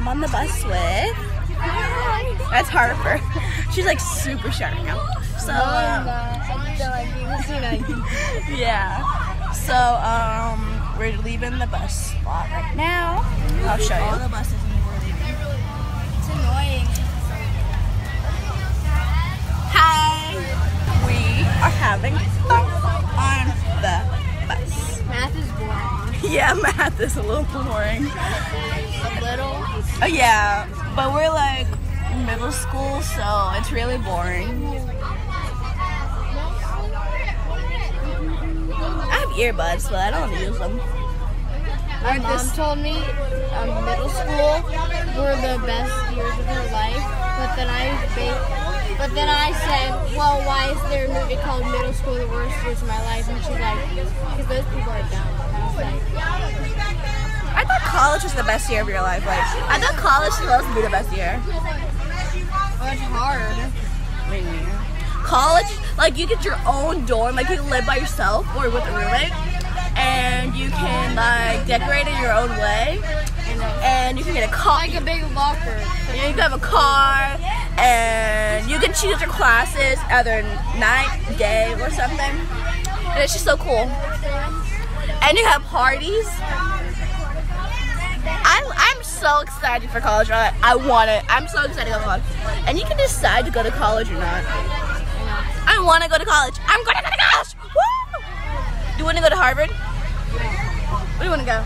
I'm on the bus with. That's Harper. She's like super shy right now. So um, yeah. So um, we're leaving the bus spot right now. I'll show you. the buses It's annoying. Hi. We are having fun on the bus. Math is boring. Yeah, math is a little boring. A little. Oh yeah, but we're like middle school, so it's really boring. I have earbuds, but I don't use them. My mom told me um, middle school were the best years of her life, but then I but then I said, well, why is there a movie called Middle School the Worst Years of My Life? And she's like, because those people are dumb. And I was like, college was the best year of your life. Like, I thought college was supposed to be the best year. it's hard. College, like you get your own dorm, like you live by yourself or with a roommate, and you can like decorate it your own way, and you can get a car. Like a big locker. You can have a car, and you can choose your classes either night, day, or something. And it's just so cool. And you have parties. I'm, I'm so excited for college. I, I want it. I'm so excited to go to college. And you can decide to go to college or not. I want to go to college. I'm going to go to college. Woo! Do you want to go to Harvard? Where do you want to go?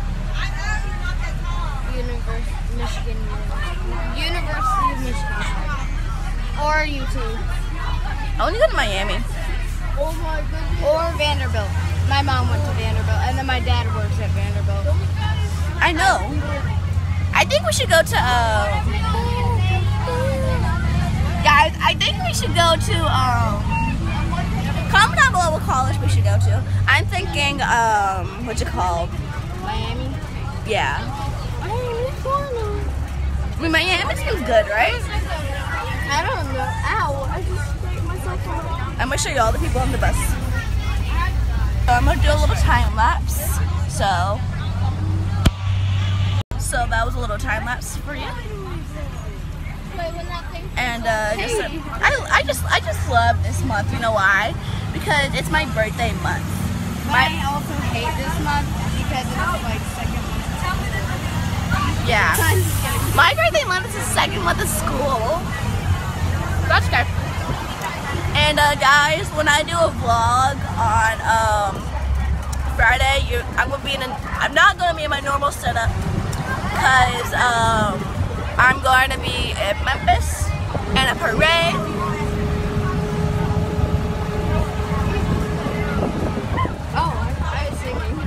University, Michigan University. University of Michigan. Or UT. I want to go to Miami. Oh my goodness. Or Vanderbilt. My mom went to Vanderbilt, and then my dad works at Vanderbilt. I know. I think we should go to. Um, guys, I think we should go to. Um, comment down below what college we should go to. I'm thinking. Um, what's it called? Miami. Yeah. I mean, Miami seems good, right? I don't know. Ow! I just scraped myself on. I'm gonna show you all the people on the bus. So I'm gonna do a little time lapse. So. So that was a little time lapse for you. Wait, when that thing. and uh, just I, I just I just love this month. You know why? Because it's my birthday month. But I also hate this month because it's like second month. Yeah. My birthday month is the second month of school. That's okay. And uh, guys, when I do a vlog on um, Friday, you, I'm gonna be in. An, I'm not gonna be in my normal setup because um, I'm going to be in Memphis and a parade. Oh, I, was singing.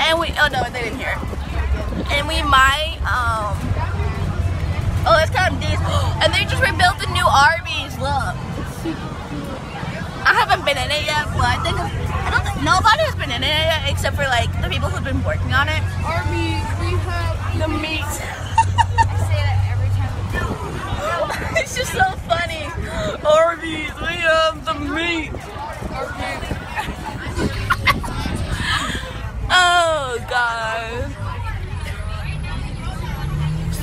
And we, oh no, they didn't hear. And we might, um, oh, that's kind of these. And they just rebuilt the new Arby's. Look, I haven't been in it yet, but I think I don't think nobody has been in it yet except for like the people who've been working on it. Arby, we have The meat. I say that every time. it's just so funny. Arby's, we have the meat. oh god.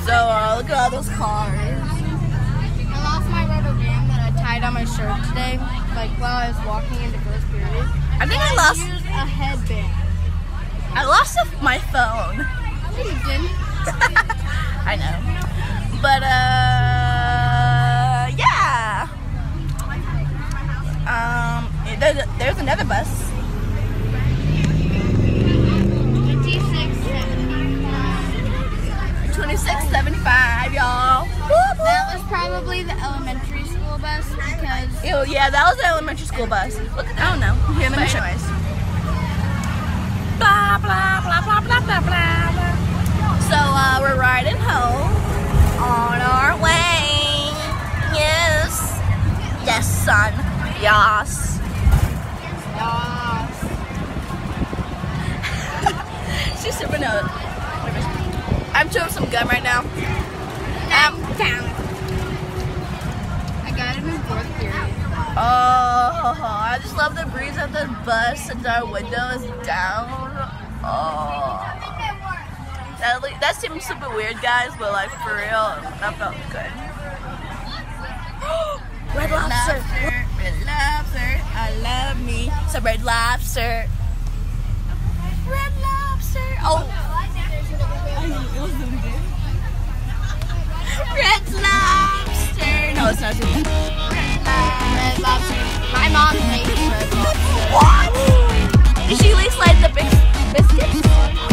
So uh, look at all those cars. I lost my rubber band on my shirt today, like while I was walking into first period. I think I lost. a headband. I lost my phone. No, you didn't. I know. But uh yeah. Um there's, there's another bus. Yeah, that was the elementary school bus. Look, I don't know. Here, let me show you. Blah blah blah blah blah blah blah. So uh, we're riding home on our way. Yes, yes, son. Yes. uh, She's super nose. I'm chewing some gum right now. Um, I got it in fourth period. Oh, I just love the breeze of the bus since our window is down. Oh. That, like that seems super weird, guys, but like for real, that felt good. red lobster. Red lobster. I love me some red lobster. Red lobster. Oh. Red lobster. No, it's not. My mom makes Roblox. What? She makes like the biscuits.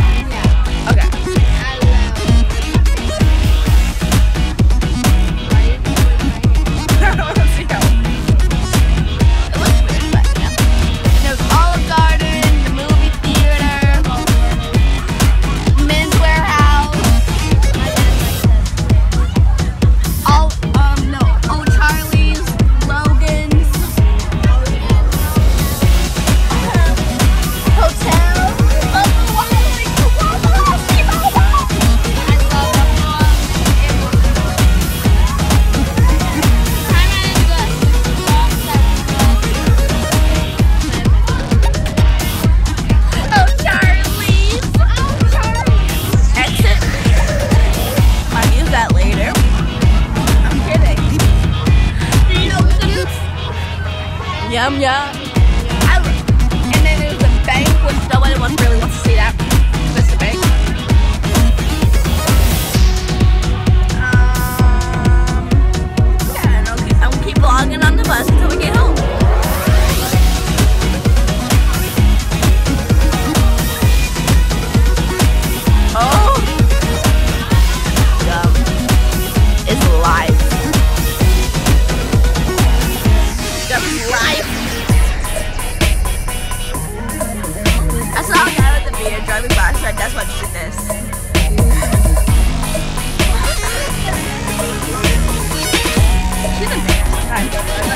看